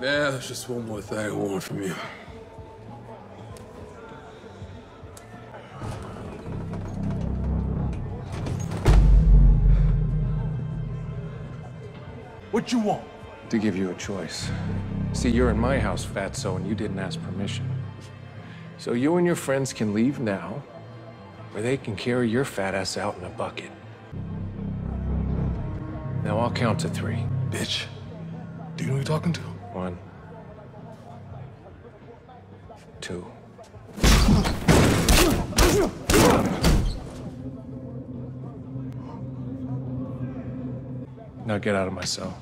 There's just one more thing I want from you. What you want? To give you a choice. See, you're in my house, Fatso, and you didn't ask permission. So you and your friends can leave now, or they can carry your fat ass out in a bucket. Now I'll count to three. Bitch. Do you know who you're talking to? One. Two. Now get out of my cell.